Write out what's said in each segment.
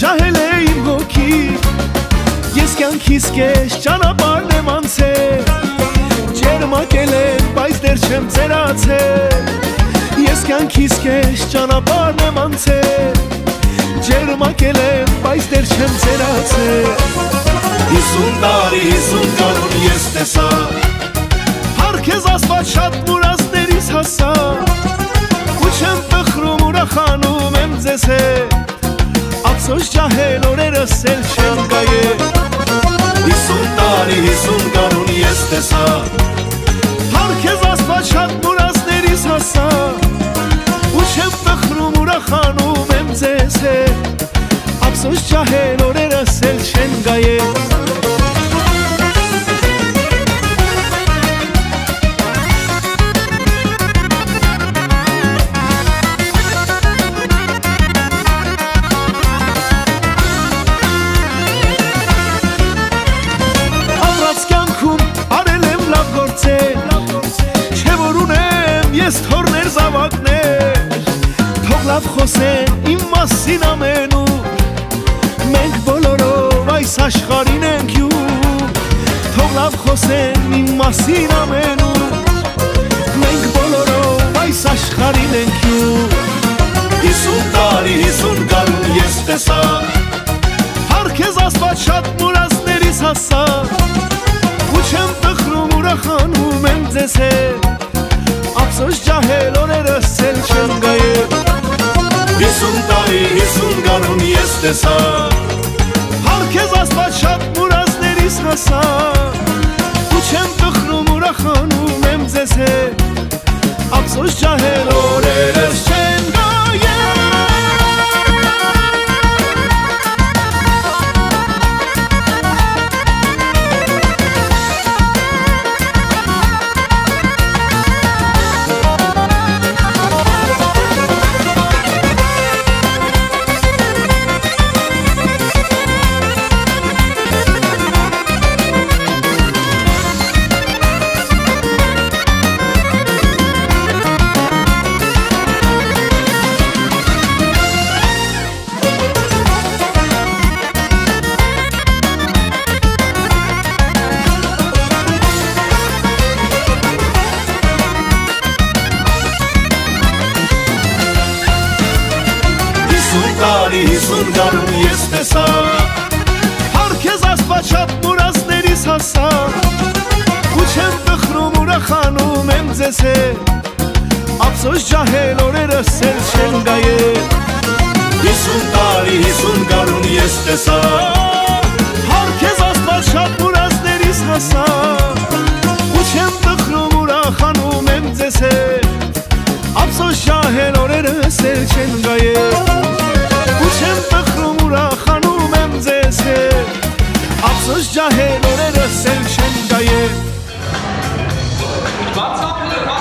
ջահել է իմ գոքի Ես կյանքիս կես ճանապարհն եմ անցել Ջերմակել եմ, բայց դեռ չեմ ծերացել Ես կյանքիս կես ճանապարհն եմ անցել Ջերմակել եմ, բայց դեռ չեմ ծերացել 50 տարի 50 կանոն ես տեսա Հարքեզ աստված շատ մուրացներից հասա Ու չեմ տխրում ուրախանում եմ ձեզ հետ Եսուս ճահել օրերս էլ չեմ գայե Հիսուն տարի, հիսուն գարուն ես տեսա Հարքեզ ասպատ շատ մուրասներից հասա Ու չեմ տխրում ուրախանում եմ ձեզ հետ Ապսուս ճահել օրերս էլ չեն գայե զավակներ Թող լավ խոսեն իմ մասին ամենուր Մենք բոլորով այս աշխարհին ենք յուր Թող լավ խոսեն իմ մասին ամենուր Մենք բոլորով այս աշխարհին ենք յուր Հիսուն տարի, հիսուն գարուն ես տեսա Հարքեզ ասված շատ մուրացներից հասա Ու չեմ տխրում ուրախանում եմ ձեզ հետ Եսուս ջահել օրերս էլ չեմ գայել Հիսուն տարի, հիսուն գարուն ես տեսա Հալքեզ աստված շատ մուրազներից նասա Ու չեմ տխրում ուրախանում եմ ձեզ հետ Ափսոս ջահել օրերս չեն գայել մեզ հետ Ապսոս ջահել օրերը սել չեն գայել Հիսուն տարի, հիսուն գարուն ես տեսա Հարքեզ աստված շատ ուրազներից հասա Ու չեմ տխրում ուրախանում եմ ձեզ հետ Ապսոս ջահել օրերը սել չեն գայել Ու չեմ տխրում ուրախանում եմ ձեզ հետ Ապսոս ջահել օրերը սել չեն գայել Was haben wir?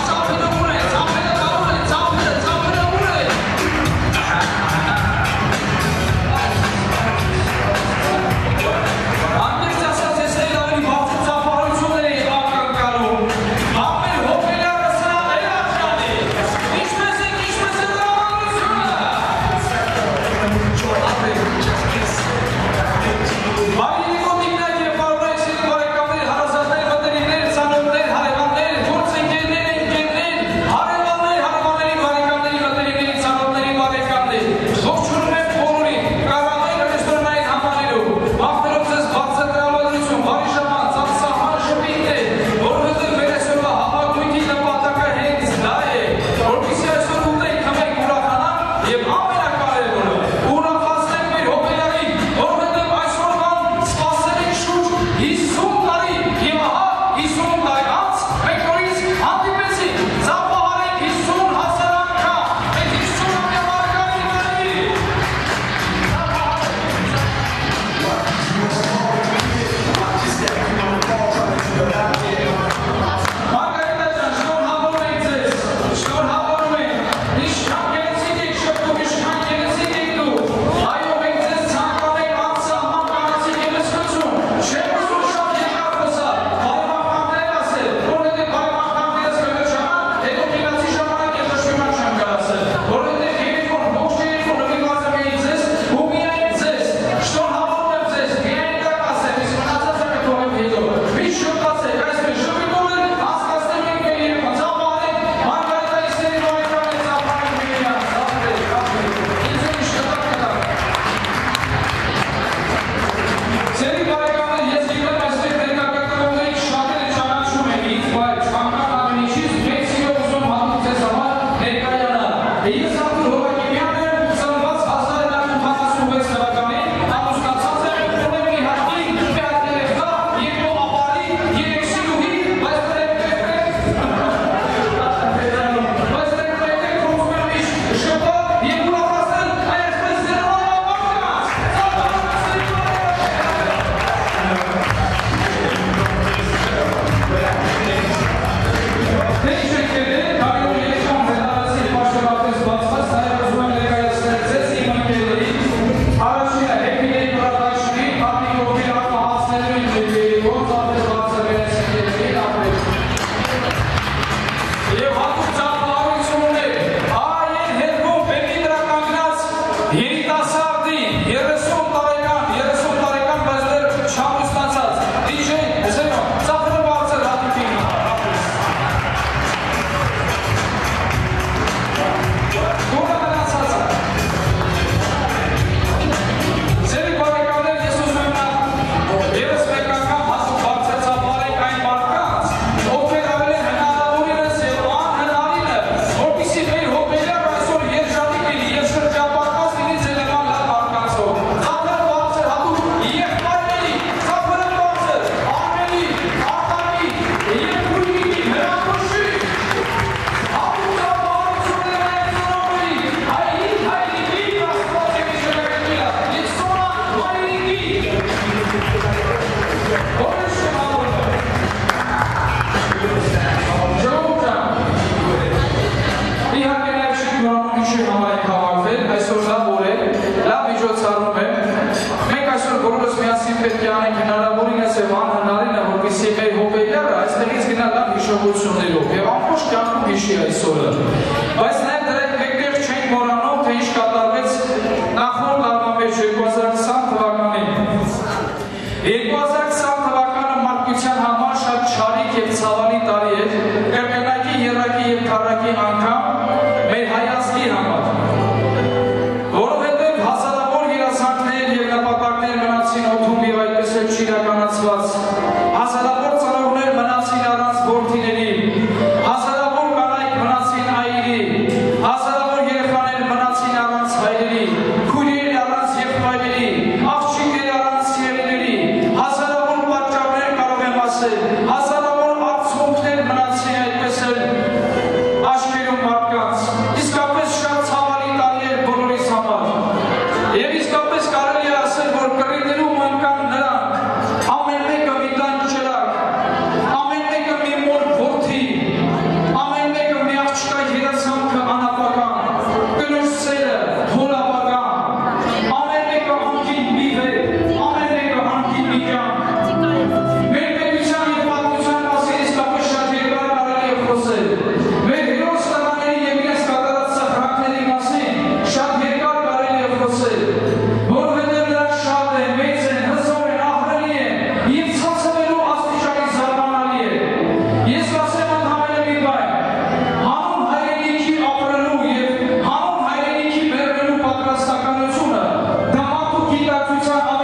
answer